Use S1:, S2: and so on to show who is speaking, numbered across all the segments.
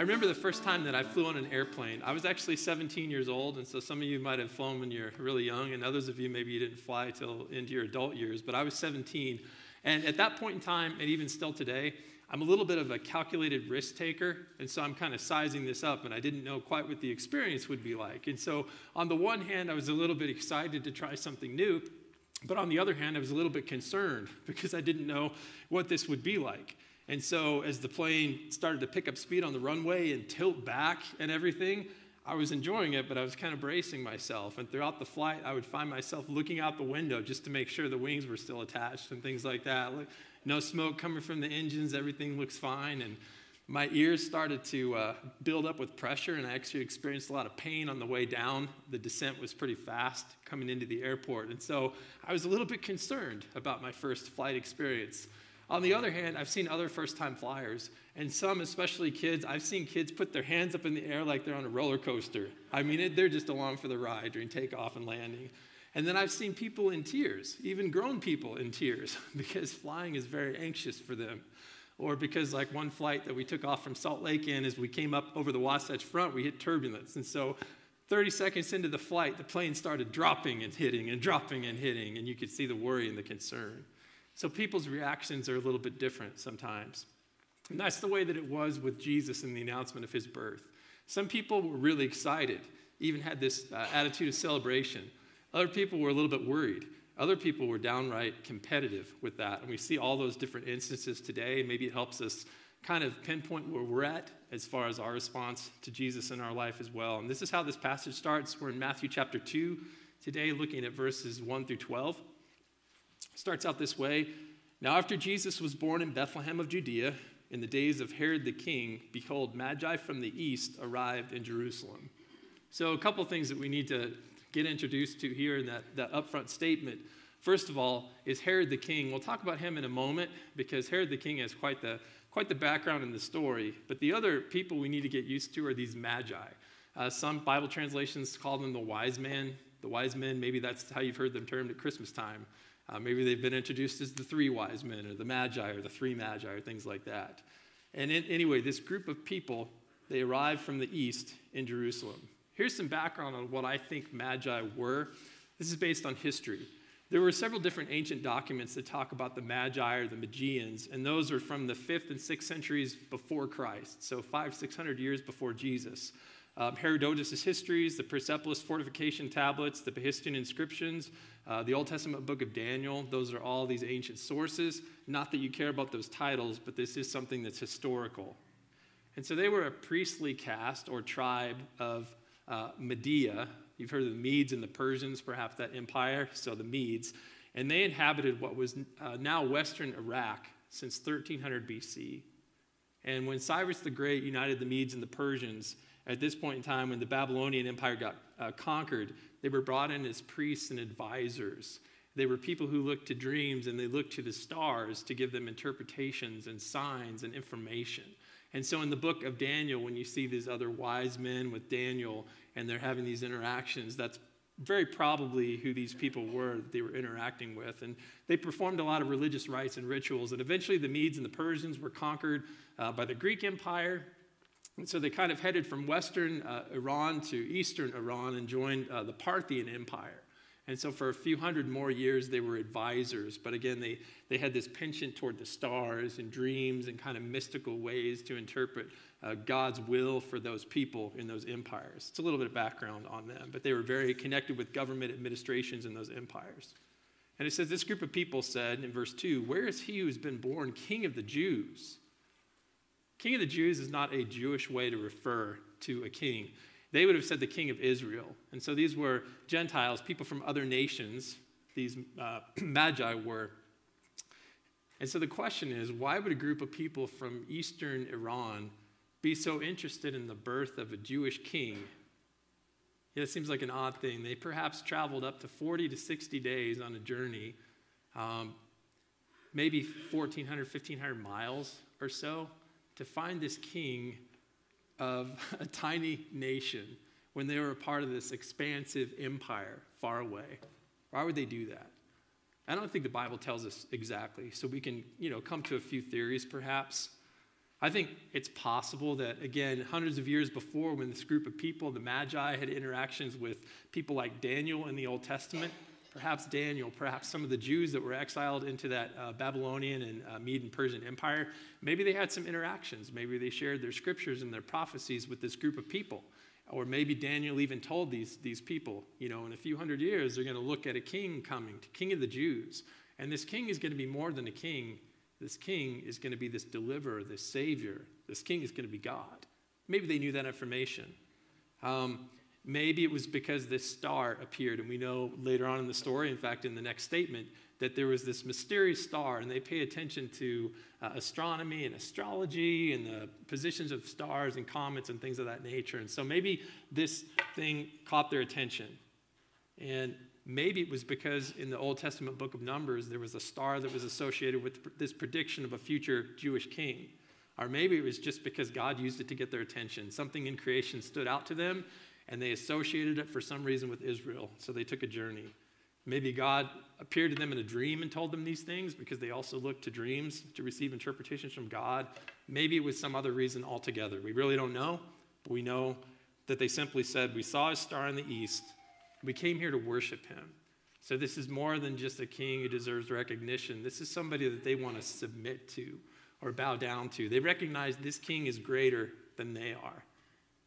S1: I remember the first time that I flew on an airplane. I was actually 17 years old, and so some of you might have flown when you're really young, and others of you maybe you didn't fly till into your adult years, but I was 17. And at that point in time, and even still today, I'm a little bit of a calculated risk taker, and so I'm kind of sizing this up, and I didn't know quite what the experience would be like. And so, on the one hand, I was a little bit excited to try something new, but on the other hand, I was a little bit concerned because I didn't know what this would be like. And so, as the plane started to pick up speed on the runway and tilt back and everything, I was enjoying it, but I was kind of bracing myself. And throughout the flight, I would find myself looking out the window just to make sure the wings were still attached and things like that. No smoke coming from the engines, everything looks fine. And my ears started to uh, build up with pressure, and I actually experienced a lot of pain on the way down. The descent was pretty fast coming into the airport. And so I was a little bit concerned about my first flight experience. On the other hand, I've seen other first time flyers, and some, especially kids, I've seen kids put their hands up in the air like they're on a roller coaster. I mean, it, they're just along for the ride during takeoff and landing. And then I've seen people in tears, even grown people in tears, because flying is very anxious for them. Or because, like one flight that we took off from Salt Lake in, as we came up over the Wasatch Front, we hit turbulence. And so 30 seconds into the flight, the plane started dropping and hitting and dropping and hitting, and you could see the worry and the concern. So people's reactions are a little bit different sometimes. And that's the way that it was with Jesus in the announcement of his birth. Some people were really excited, even had this uh, attitude of celebration. Other people were a little bit worried. Other people were downright competitive with that. And we see all those different instances today. and Maybe it helps us kind of pinpoint where we're at as far as our response to Jesus in our life as well. And this is how this passage starts. We're in Matthew chapter 2 today, looking at verses 1 through 12 starts out this way Now, after Jesus was born in Bethlehem of Judea, in the days of Herod the king, behold, Magi from the east arrived in Jerusalem. So, a couple things that we need to get introduced to here in that, that upfront statement. First of all, is Herod the king. We'll talk about him in a moment because Herod the king has quite the, quite the background in the story. But the other people we need to get used to are these Magi. Uh, some Bible translations call them the wise men. The wise men, maybe that's how you've heard them termed at Christmas time. Uh, maybe they've been introduced as the three wise men or the magi or the three magi or things like that. And in, anyway, this group of people, they arrived from the east in Jerusalem. Here's some background on what I think magi were. This is based on history. There were several different ancient documents that talk about the Magi or the Magians, and those are from the 5th and 6th centuries before Christ, so five, 600 years before Jesus um, Herodotus' histories, the Persepolis fortification tablets, the Behistun inscriptions, uh, the Old Testament book of Daniel. Those are all these ancient sources. Not that you care about those titles, but this is something that's historical. And so they were a priestly caste or tribe of uh, Media. You've heard of the Medes and the Persians, perhaps that empire, so the Medes. And they inhabited what was uh, now Western Iraq since 1300 BC. And when Cyrus the Great united the Medes and the Persians, at this point in time, when the Babylonian Empire got uh, conquered, they were brought in as priests and advisors. They were people who looked to dreams and they looked to the stars to give them interpretations and signs and information. And so, in the book of Daniel, when you see these other wise men with Daniel and they're having these interactions, that's very probably who these people were that they were interacting with. And they performed a lot of religious rites and rituals. And eventually, the Medes and the Persians were conquered uh, by the Greek Empire. And so they kind of headed from western uh, Iran to eastern Iran and joined uh, the Parthian Empire. And so for a few hundred more years, they were advisors. But again, they, they had this penchant toward the stars and dreams and kind of mystical ways to interpret uh, God's will for those people in those empires. It's a little bit of background on them, but they were very connected with government administrations in those empires. And it says, This group of people said in verse 2 Where is he who's been born king of the Jews? King of the Jews is not a Jewish way to refer to a king. They would have said the king of Israel. And so these were Gentiles, people from other nations, these uh, magi were. And so the question is why would a group of people from eastern Iran be so interested in the birth of a Jewish king? Yeah, it seems like an odd thing. They perhaps traveled up to 40 to 60 days on a journey, um, maybe 1,400, 1,500 miles or so to find this king of a tiny nation when they were a part of this expansive empire far away. Why would they do that? I don't think the Bible tells us exactly, so we can, you know, come to a few theories perhaps. I think it's possible that, again, hundreds of years before, when this group of people, the Magi, had interactions with people like Daniel in the Old Testament, perhaps Daniel, perhaps some of the Jews that were exiled into that uh, Babylonian and uh, Mede and Persian Empire, maybe they had some interactions. Maybe they shared their scriptures and their prophecies with this group of people. Or maybe Daniel even told these, these people, you know, in a few hundred years, they're going to look at a king coming, king of the Jews. And this king is going to be more than a king. This king is going to be this deliverer, this savior. This king is going to be God. Maybe they knew that information. Um, maybe it was because this star appeared. And we know later on in the story, in fact, in the next statement, that there was this mysterious star, and they pay attention to uh, astronomy and astrology and the positions of stars and comets and things of that nature. And so maybe this thing caught their attention. And maybe it was because in the Old Testament book of Numbers, there was a star that was associated with this prediction of a future Jewish king. Or maybe it was just because God used it to get their attention. Something in creation stood out to them, and they associated it for some reason with Israel. So they took a journey. Maybe God appeared to them in a dream and told them these things because they also looked to dreams to receive interpretations from God. Maybe it was some other reason altogether. We really don't know, but we know that they simply said, We saw a star in the east. We came here to worship him. So this is more than just a king who deserves recognition. This is somebody that they want to submit to or bow down to. They recognize this king is greater than they are.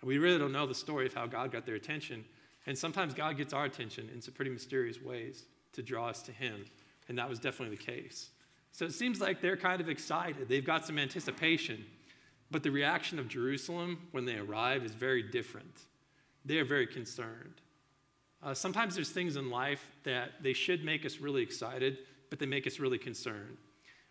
S1: We really don't know the story of how God got their attention. And sometimes God gets our attention in some pretty mysterious ways to draw us to Him. And that was definitely the case. So it seems like they're kind of excited. They've got some anticipation. But the reaction of Jerusalem when they arrive is very different. They are very concerned. Uh, sometimes there's things in life that they should make us really excited, but they make us really concerned.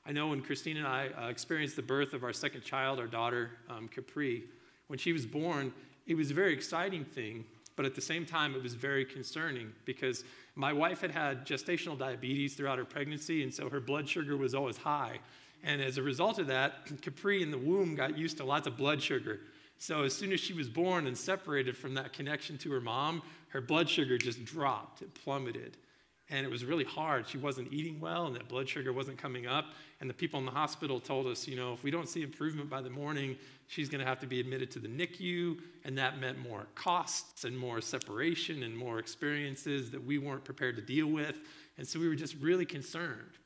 S1: I know when Christine and I uh, experienced the birth of our second child, our daughter, um, Capri, when she was born, it was a very exciting thing, but at the same time, it was very concerning because my wife had had gestational diabetes throughout her pregnancy, and so her blood sugar was always high. And as a result of that, Capri in the womb got used to lots of blood sugar. So as soon as she was born and separated from that connection to her mom, her blood sugar just dropped, it plummeted. And it was really hard. She wasn't eating well, and that blood sugar wasn't coming up. And the people in the hospital told us, you know, if we don't see improvement by the morning, she's going to have to be admitted to the NICU, and that meant more costs and more separation and more experiences that we weren't prepared to deal with. And so we were just really concerned.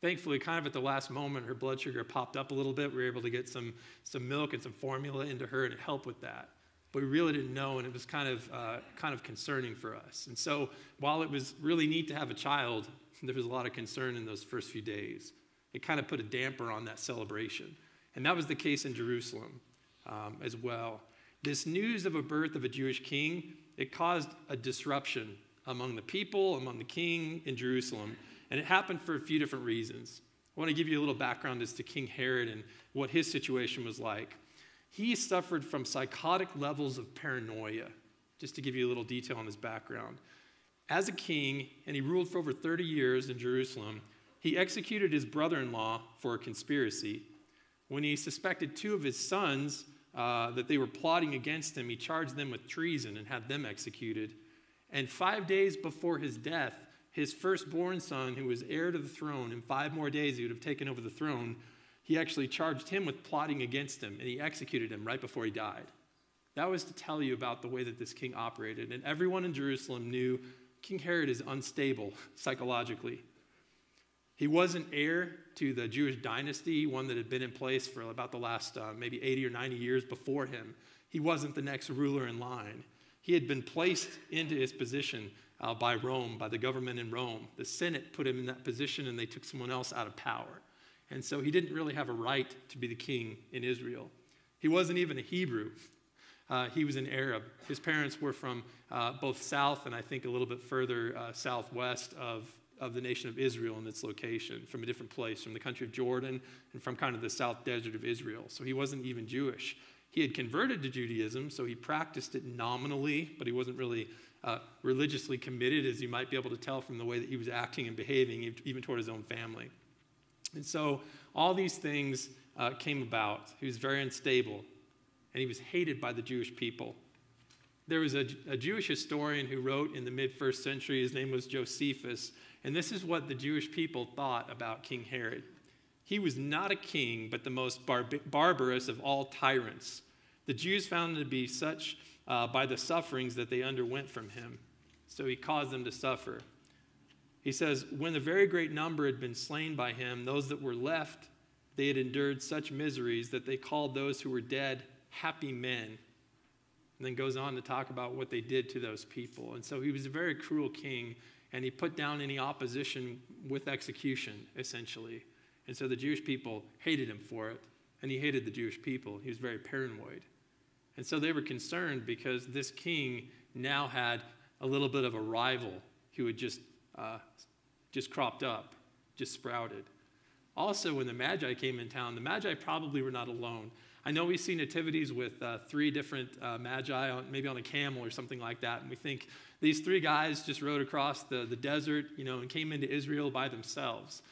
S1: Thankfully, kind of at the last moment, her blood sugar popped up a little bit. We were able to get some, some milk and some formula into her, and help with that. But we really didn't know, and it was kind of, uh, kind of concerning for us. And so, while it was really neat to have a child, there was a lot of concern in those first few days. It kind of put a damper on that celebration. And that was the case in Jerusalem um, as well. This news of a birth of a Jewish king, it caused a disruption among the people, among the king in Jerusalem. And it happened for a few different reasons. I want to give you a little background as to King Herod and what his situation was like. He suffered from psychotic levels of paranoia, just to give you a little detail on his background. As a king, and he ruled for over 30 years in Jerusalem, he executed his brother in law for a conspiracy when he suspected two of his sons uh, that they were plotting against him, he charged them with treason and had them executed. And five days before his death, his firstborn son, who was heir to the throne, in five more days he would have taken over the throne, he actually charged him with plotting against him, and he executed him right before he died. That was to tell you about the way that this king operated. And everyone in Jerusalem knew King Herod is unstable psychologically. He wasn't heir to the Jewish dynasty, one that had been in place for about the last uh, maybe 80 or 90 years before him. He wasn't the next ruler in line. He had been placed into his position uh, by Rome, by the government in Rome. The Senate put him in that position and they took someone else out of power. And so he didn't really have a right to be the king in Israel. He wasn't even a Hebrew. Uh, he was an Arab. His parents were from uh, both south and I think a little bit further uh, southwest of of the nation of Israel and its location from a different place, from the country of Jordan and from kind of the south desert of Israel. So he wasn't even Jewish. He had converted to Judaism, so he practiced it nominally, but he wasn't really uh, religiously committed, as you might be able to tell from the way that he was acting and behaving, even toward his own family. And so all these things uh, came about. He was very unstable, and he was hated by the Jewish people. There was a, a Jewish historian who wrote in the mid first century, his name was Josephus, and this is what the Jewish people thought about King Herod. He was not a king, but the most bar- barbarous of all tyrants. The Jews found him to be such uh, by the sufferings that they underwent from him. So he caused them to suffer. He says, When the very great number had been slain by him, those that were left, they had endured such miseries that they called those who were dead happy men. And then goes on to talk about what they did to those people. And so he was a very cruel king, and he put down any opposition with execution, essentially. And so the Jewish people hated him for it, and he hated the Jewish people. He was very paranoid. And so they were concerned because this king now had a little bit of a rival who had just, uh, just cropped up, just sprouted. Also, when the Magi came in town, the Magi probably were not alone. I know we see nativities with uh, three different uh, magi, on, maybe on a camel or something like that, and we think these three guys just rode across the, the desert, you know, and came into Israel by themselves.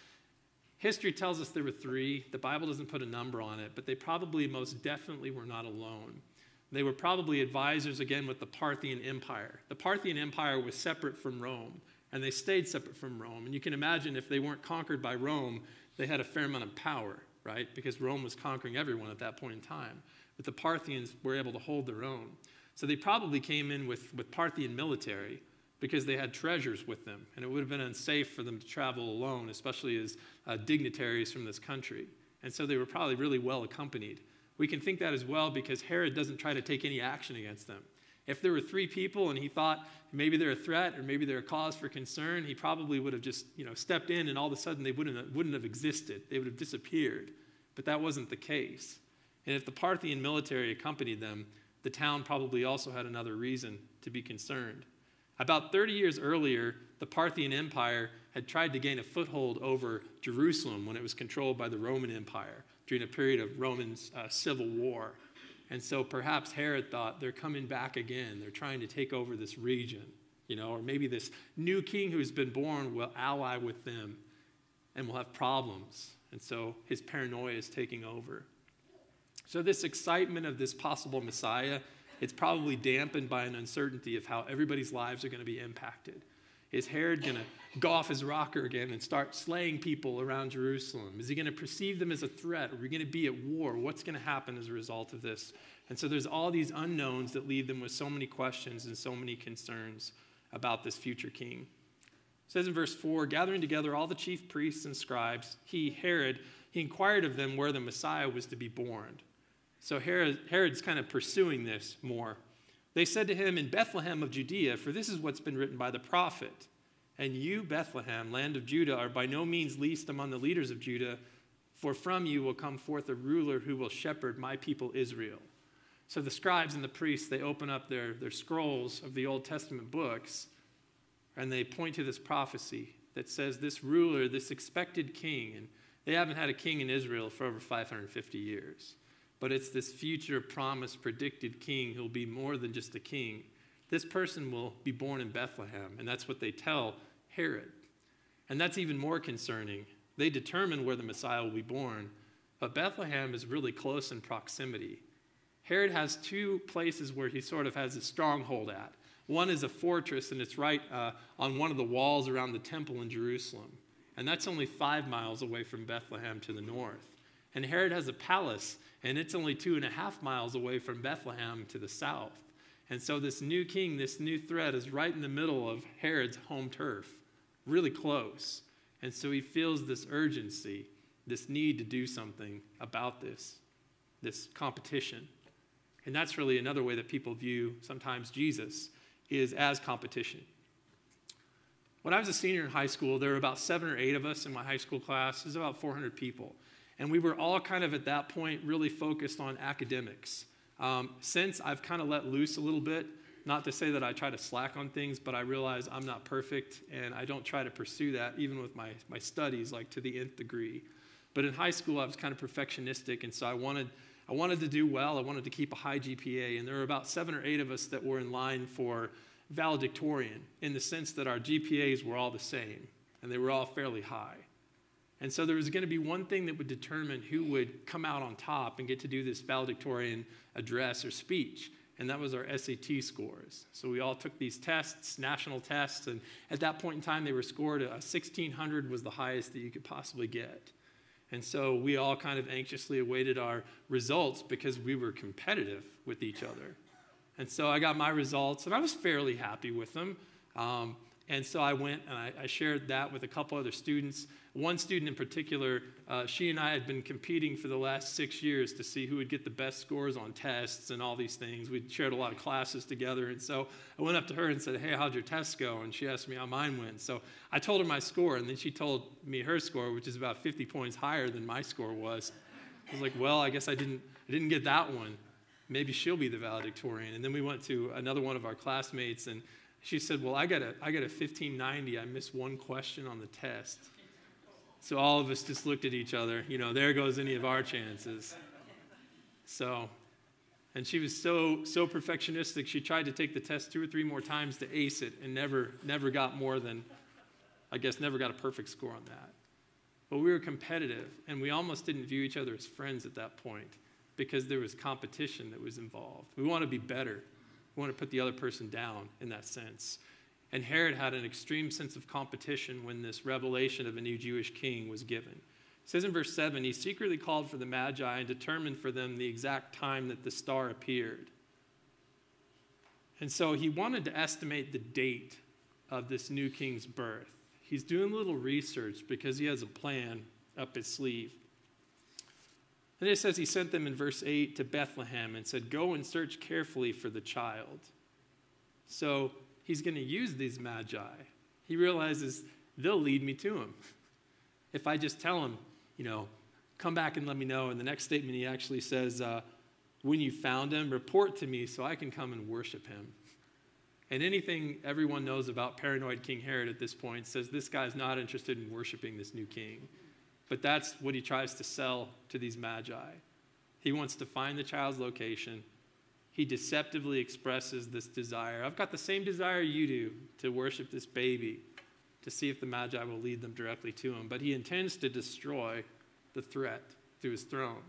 S1: History tells us there were three. The Bible doesn't put a number on it, but they probably most definitely were not alone. They were probably advisors again with the Parthian Empire. The Parthian Empire was separate from Rome, and they stayed separate from Rome. And you can imagine if they weren't conquered by Rome, they had a fair amount of power right? Because Rome was conquering everyone at that point in time. But the Parthians were able to hold their own. So they probably came in with, with Parthian military because they had treasures with them. And it would have been unsafe for them to travel alone, especially as uh, dignitaries from this country. And so they were probably really well accompanied. We can think that as well because Herod doesn't try to take any action against them. If there were three people and he thought maybe they're a threat or maybe they're a cause for concern, he probably would have just you know, stepped in and all of a sudden they wouldn't have, wouldn't have existed. They would have disappeared. But that wasn't the case. And if the Parthian military accompanied them, the town probably also had another reason to be concerned. About 30 years earlier, the Parthian Empire had tried to gain a foothold over Jerusalem when it was controlled by the Roman Empire during a period of Roman uh, civil war. And so perhaps Herod thought they're coming back again. They're trying to take over this region, you know, or maybe this new king who's been born will ally with them and will have problems. And so his paranoia is taking over. So, this excitement of this possible Messiah, it's probably dampened by an uncertainty of how everybody's lives are going to be impacted. Is Herod going to go off his rocker again and start slaying people around Jerusalem? Is he going to perceive them as a threat? Are we going to be at war? What's going to happen as a result of this? And so there's all these unknowns that leave them with so many questions and so many concerns about this future king. It says in verse 4 Gathering together all the chief priests and scribes, he, Herod, he inquired of them where the Messiah was to be born. So Herod, Herod's kind of pursuing this more. They said to him, In Bethlehem of Judea, for this is what's been written by the prophet. And you, Bethlehem, land of Judah, are by no means least among the leaders of Judah, for from you will come forth a ruler who will shepherd my people Israel. So the scribes and the priests, they open up their, their scrolls of the Old Testament books, and they point to this prophecy that says this ruler, this expected king, and they haven't had a king in Israel for over 550 years but it's this future promised predicted king who'll be more than just a king. This person will be born in Bethlehem, and that's what they tell Herod. And that's even more concerning. They determine where the Messiah will be born, but Bethlehem is really close in proximity. Herod has two places where he sort of has a stronghold at. One is a fortress, and it's right uh, on one of the walls around the temple in Jerusalem. And that's only five miles away from Bethlehem to the north. And Herod has a palace, and it's only two and a half miles away from Bethlehem to the south. And so, this new king, this new threat, is right in the middle of Herod's home turf, really close. And so, he feels this urgency, this need to do something about this, this competition. And that's really another way that people view sometimes Jesus is as competition. When I was a senior in high school, there were about seven or eight of us in my high school class. It was about 400 people. And we were all kind of at that point really focused on academics. Um, since I've kind of let loose a little bit, not to say that I try to slack on things, but I realize I'm not perfect and I don't try to pursue that even with my, my studies, like to the nth degree. But in high school, I was kind of perfectionistic, and so I wanted, I wanted to do well. I wanted to keep a high GPA, and there were about seven or eight of us that were in line for valedictorian in the sense that our GPAs were all the same, and they were all fairly high. And so there was going to be one thing that would determine who would come out on top and get to do this valedictorian address or speech. And that was our SAT scores. So we all took these tests, national tests, and at that point in time, they were scored a 1600 was the highest that you could possibly get. And so we all kind of anxiously awaited our results because we were competitive with each other. And so I got my results, and I was fairly happy with them. Um, and so I went and I, I, shared that with a couple other students. One student in particular, uh, she and I had been competing for the last six years to see who would get the best scores on tests and all these things. We'd shared a lot of classes together. And so I went up to her and said, Hey, how'd your test go? And she asked me how mine went. So I told her my score, and then she told me her score, which is about 50 points higher than my score was. I was like, Well, I guess I didn't, I didn't get that one. Maybe she'll be the valedictorian. And then we went to another one of our classmates, and she said, Well, I got a, I got a 1590. I missed one question on the test. So all of us just looked at each other. You know, there goes any of our chances. So, and she was so, so perfectionistic, she tried to take the test two or three more times to ace it and never, never got more than, I guess, never got a perfect score on that. But we were competitive, and we almost didn't view each other as friends at that point because there was competition that was involved. We want to be better. We want to put the other person down in that sense. And Herod had an extreme sense of competition when this revelation of a new Jewish king was given. It says in verse 7 he secretly called for the Magi and determined for them the exact time that the star appeared. And so he wanted to estimate the date of this new king's birth. He's doing a little research because he has a plan up his sleeve. And it says he sent them in verse 8 to Bethlehem and said, Go and search carefully for the child. So he's going to use these magi. He realizes they'll lead me to him. If I just tell him, you know, come back and let me know. And the next statement, he actually says, uh, When you found him, report to me so I can come and worship him. And anything everyone knows about paranoid King Herod at this point says this guy's not interested in worshiping this new king. But that's what he tries to sell to these magi. He wants to find the child's location. He deceptively expresses this desire. I've got the same desire you do to worship this baby, to see if the magi will lead them directly to him. But he intends to destroy the threat through his throne.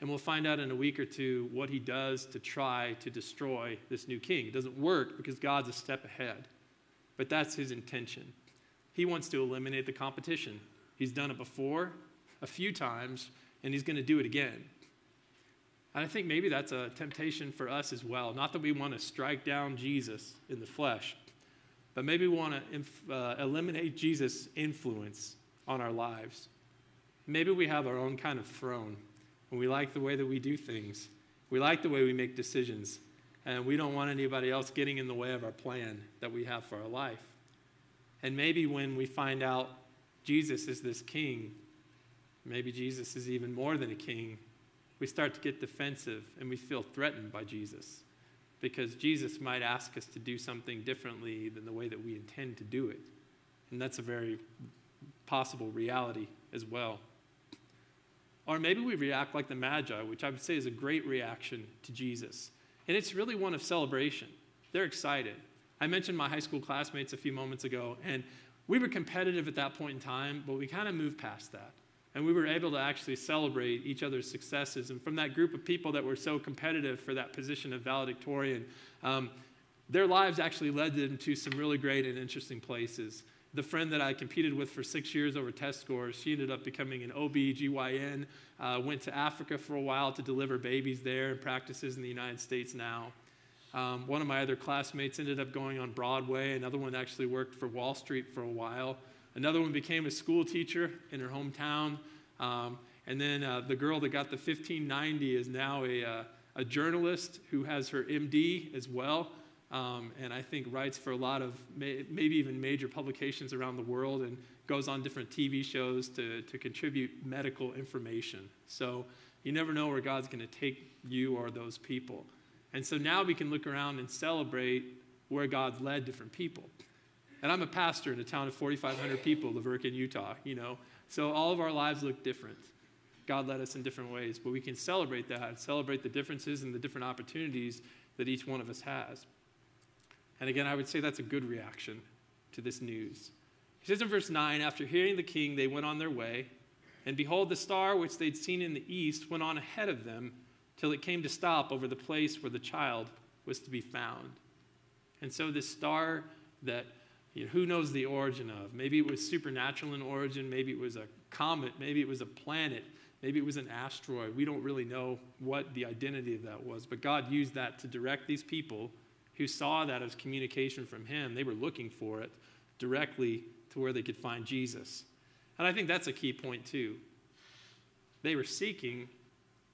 S1: And we'll find out in a week or two what he does to try to destroy this new king. It doesn't work because God's a step ahead. But that's his intention. He wants to eliminate the competition. He's done it before a few times, and he's going to do it again. And I think maybe that's a temptation for us as well. Not that we want to strike down Jesus in the flesh, but maybe we want to inf- uh, eliminate Jesus' influence on our lives. Maybe we have our own kind of throne, and we like the way that we do things. We like the way we make decisions, and we don't want anybody else getting in the way of our plan that we have for our life. And maybe when we find out Jesus is this king, maybe Jesus is even more than a king, we start to get defensive and we feel threatened by Jesus because Jesus might ask us to do something differently than the way that we intend to do it. And that's a very possible reality as well. Or maybe we react like the Magi, which I would say is a great reaction to Jesus. And it's really one of celebration. They're excited. I mentioned my high school classmates a few moments ago, and we were competitive at that point in time, but we kind of moved past that. And we were able to actually celebrate each other's successes. And from that group of people that were so competitive for that position of valedictorian, um, their lives actually led them to some really great and interesting places. The friend that I competed with for six years over test scores, she ended up becoming an OB/GYN, uh, went to Africa for a while to deliver babies there and practices in the United States now. Um, one of my other classmates ended up going on Broadway. Another one actually worked for Wall Street for a while. Another one became a school teacher in her hometown. Um, and then uh, the girl that got the 1590 is now a, uh, a journalist who has her MD as well. Um, and I think writes for a lot of may, maybe even major publications around the world and goes on different TV shows to, to contribute medical information. So you never know where God's going to take you or those people. And so now we can look around and celebrate where God's led different people. And I'm a pastor in a town of 4,500 people, La Verkin, Utah, you know. So all of our lives look different. God led us in different ways, but we can celebrate that, celebrate the differences and the different opportunities that each one of us has. And again, I would say that's a good reaction to this news. He says in verse 9, after hearing the king, they went on their way, and behold, the star which they'd seen in the east went on ahead of them till it came to stop over the place where the child was to be found. And so, this star that you know, who knows the origin of? Maybe it was supernatural in origin, maybe it was a comet, maybe it was a planet, maybe it was an asteroid. We don't really know what the identity of that was, but God used that to direct these people who saw that as communication from Him. They were looking for it directly to where they could find Jesus. And I think that's a key point, too. They were seeking,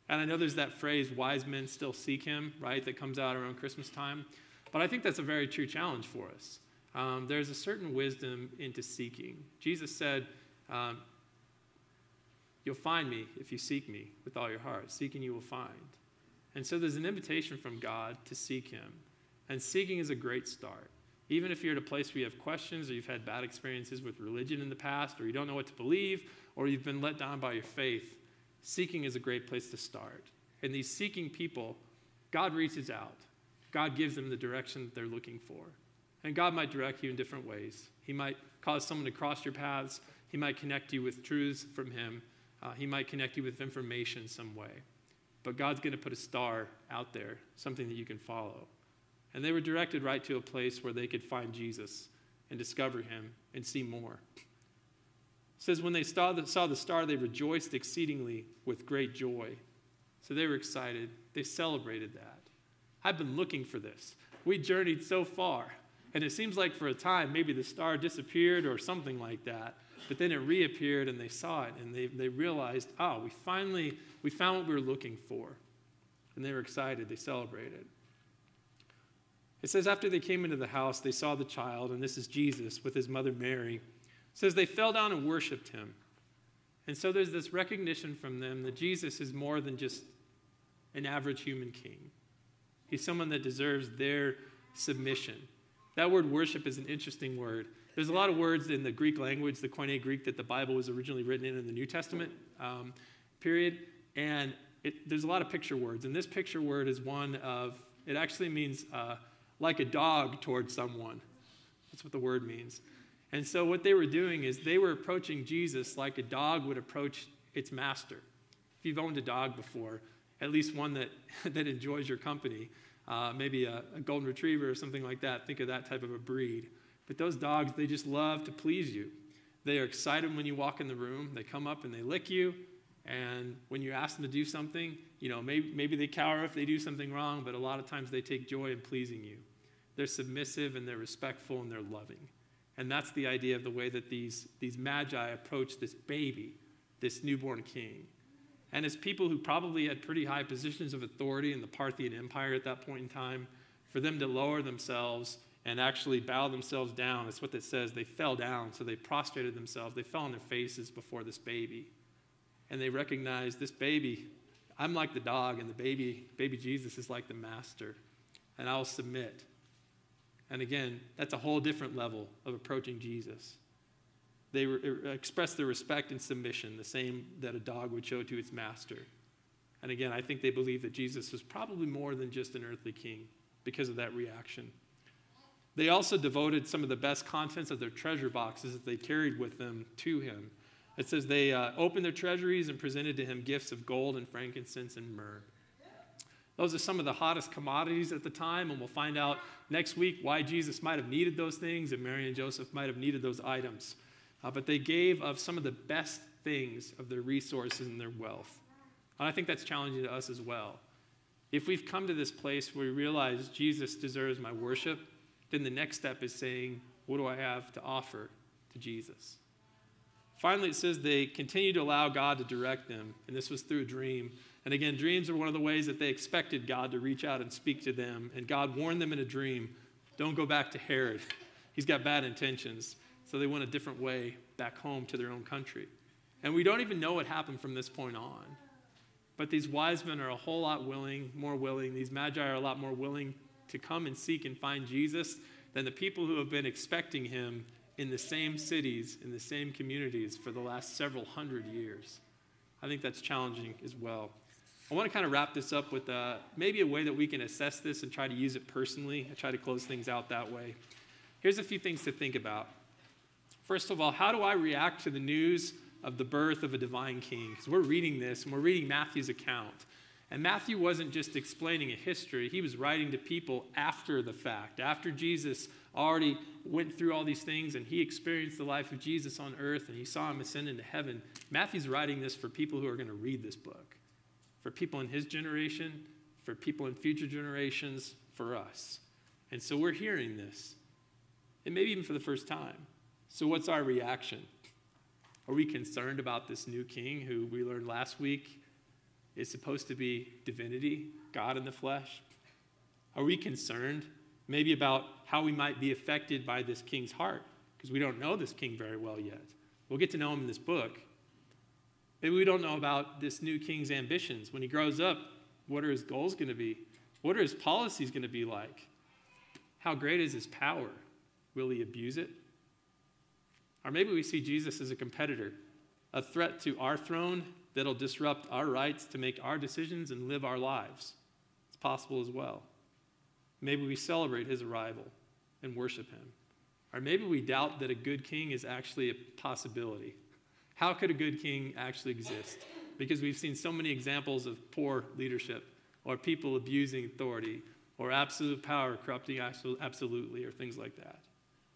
S1: and I know there's that phrase, wise men still seek Him, right, that comes out around Christmas time. But I think that's a very true challenge for us. Um, there's a certain wisdom into seeking. Jesus said, um, You'll find me if you seek me with all your heart. Seeking you will find. And so there's an invitation from God to seek Him. And seeking is a great start. Even if you're at a place where you have questions or you've had bad experiences with religion in the past or you don't know what to believe or you've been let down by your faith, seeking is a great place to start. And these seeking people, God reaches out. God gives them the direction that they're looking for. And God might direct you in different ways. He might cause someone to cross your paths. He might connect you with truths from Him. Uh, he might connect you with information some way. But God's going to put a star out there, something that you can follow. And they were directed right to a place where they could find Jesus and discover him and see more. It says, when they saw the, saw the star, they rejoiced exceedingly with great joy. So they were excited. They celebrated that. I've been looking for this. We journeyed so far. And it seems like for a time, maybe the star disappeared or something like that. But then it reappeared and they saw it and they, they realized, oh, we finally, we found what we were looking for. And they were excited. They celebrated. It says, after they came into the house, they saw the child, and this is Jesus with his mother Mary. Says they fell down and worshiped him. And so there's this recognition from them that Jesus is more than just an average human king. He's someone that deserves their submission. That word worship is an interesting word. There's a lot of words in the Greek language, the Koine Greek, that the Bible was originally written in in the New Testament um, period. And it, there's a lot of picture words. And this picture word is one of, it actually means uh, like a dog towards someone. That's what the word means. And so what they were doing is they were approaching Jesus like a dog would approach its master. If you've owned a dog before, at least one that, that enjoys your company, uh, maybe a, a golden retriever or something like that, think of that type of a breed. But those dogs, they just love to please you. They are excited when you walk in the room. They come up and they lick you. And when you ask them to do something, you know, maybe, maybe they cower if they do something wrong, but a lot of times they take joy in pleasing you. They're submissive and they're respectful and they're loving. And that's the idea of the way that these, these magi approach this baby, this newborn king. And as people who probably had pretty high positions of authority in the Parthian Empire at that point in time, for them to lower themselves and actually bow themselves down. That's what it says. They fell down, so they prostrated themselves. They fell on their faces before this baby. And they recognized this baby, I'm like the dog, and the baby, baby Jesus is like the master. And I'll submit. And again, that's a whole different level of approaching Jesus. They re- er, express their respect and submission, the same that a dog would show to its master. And again, I think they believe that Jesus was probably more than just an earthly king because of that reaction. They also devoted some of the best contents of their treasure boxes that they carried with them to him. It says they uh, opened their treasuries and presented to him gifts of gold and frankincense and myrrh. Those are some of the hottest commodities at the time, and we'll find out next week why Jesus might have needed those things and Mary and Joseph might have needed those items. Uh, but they gave of some of the best things of their resources and their wealth. And I think that's challenging to us as well. If we've come to this place where we realize Jesus deserves my worship, then the next step is saying, What do I have to offer to Jesus? Finally, it says they continued to allow God to direct them, and this was through a dream. And again, dreams are one of the ways that they expected God to reach out and speak to them. And God warned them in a dream don't go back to Herod. He's got bad intentions. So they went a different way back home to their own country. And we don't even know what happened from this point on. But these wise men are a whole lot willing, more willing. These magi are a lot more willing to come and seek and find Jesus than the people who have been expecting him in the same cities, in the same communities for the last several hundred years. I think that's challenging as well. I want to kind of wrap this up with uh, maybe a way that we can assess this and try to use it personally. I try to close things out that way. Here's a few things to think about. First of all, how do I react to the news of the birth of a divine king? Because we're reading this and we're reading Matthew's account. And Matthew wasn't just explaining a history, he was writing to people after the fact, after Jesus already went through all these things and he experienced the life of Jesus on earth and he saw him ascend into heaven. Matthew's writing this for people who are going to read this book, for people in his generation, for people in future generations, for us. And so we're hearing this, and maybe even for the first time. So, what's our reaction? Are we concerned about this new king who we learned last week is supposed to be divinity, God in the flesh? Are we concerned maybe about how we might be affected by this king's heart? Because we don't know this king very well yet. We'll get to know him in this book. Maybe we don't know about this new king's ambitions. When he grows up, what are his goals going to be? What are his policies going to be like? How great is his power? Will he abuse it? Or maybe we see Jesus as a competitor, a threat to our throne that'll disrupt our rights to make our decisions and live our lives. It's possible as well. Maybe we celebrate his arrival and worship him. Or maybe we doubt that a good king is actually a possibility. How could a good king actually exist? Because we've seen so many examples of poor leadership, or people abusing authority, or absolute power corrupting absolutely, or things like that.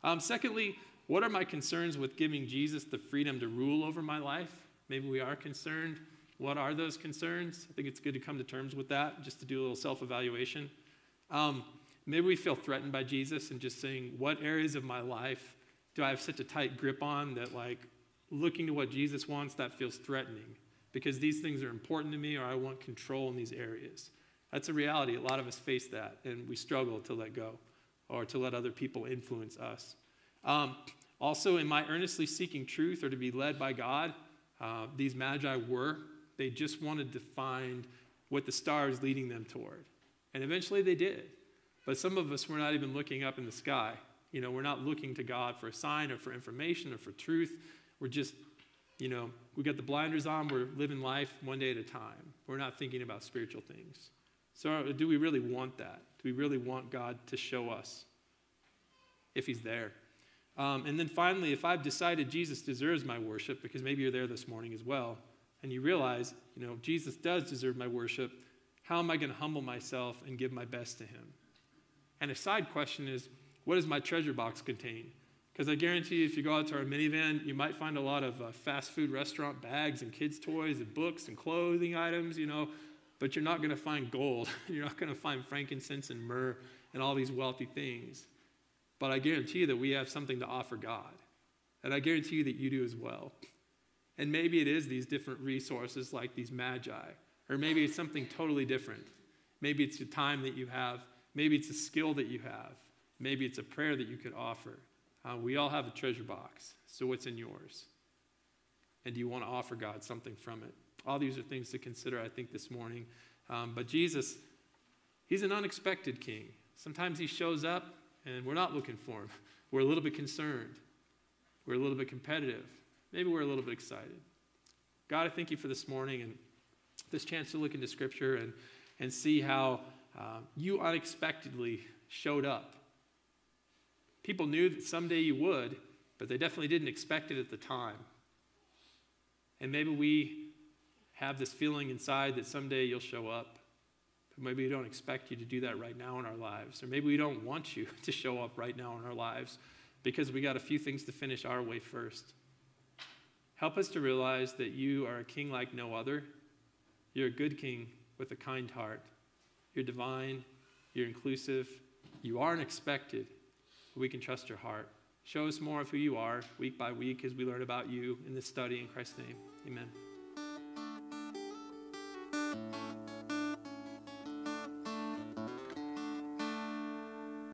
S1: Um, secondly, what are my concerns with giving Jesus the freedom to rule over my life? Maybe we are concerned. What are those concerns? I think it's good to come to terms with that, just to do a little self evaluation. Um, maybe we feel threatened by Jesus and just saying, What areas of my life do I have such a tight grip on that, like, looking to what Jesus wants, that feels threatening? Because these things are important to me, or I want control in these areas. That's a reality. A lot of us face that, and we struggle to let go or to let other people influence us. Um, also, am I earnestly seeking truth or to be led by God? Uh, these magi were. They just wanted to find what the star is leading them toward. And eventually they did. But some of us, we're not even looking up in the sky. You know, we're not looking to God for a sign or for information or for truth. We're just, you know, we got the blinders on. We're living life one day at a time. We're not thinking about spiritual things. So, do we really want that? Do we really want God to show us if He's there? Um, and then finally, if I've decided Jesus deserves my worship, because maybe you're there this morning as well, and you realize, you know, Jesus does deserve my worship, how am I going to humble myself and give my best to him? And a side question is, what does my treasure box contain? Because I guarantee you, if you go out to our minivan, you might find a lot of uh, fast food restaurant bags and kids' toys and books and clothing items, you know, but you're not going to find gold. you're not going to find frankincense and myrrh and all these wealthy things. But I guarantee you that we have something to offer God. And I guarantee you that you do as well. And maybe it is these different resources like these magi, or maybe it's something totally different. Maybe it's the time that you have, maybe it's a skill that you have, maybe it's a prayer that you could offer. Uh, we all have a treasure box, so what's in yours? And do you want to offer God something from it? All these are things to consider, I think, this morning. Um, but Jesus, He's an unexpected king. Sometimes He shows up and we're not looking for him. We're a little bit concerned. We're a little bit competitive. Maybe we're a little bit excited. God, I thank you for this morning and this chance to look into Scripture and, and see how uh, you unexpectedly showed up. People knew that someday you would, but they definitely didn't expect it at the time. And maybe we have this feeling inside that someday you'll show up. But maybe we don't expect you to do that right now in our lives. Or maybe we don't want you to show up right now in our lives because we got a few things to finish our way first. Help us to realize that you are a king like no other. You're a good king with a kind heart. You're divine. You're inclusive. You aren't expected. We can trust your heart. Show us more of who you are week by week as we learn about you in this study in Christ's name. Amen.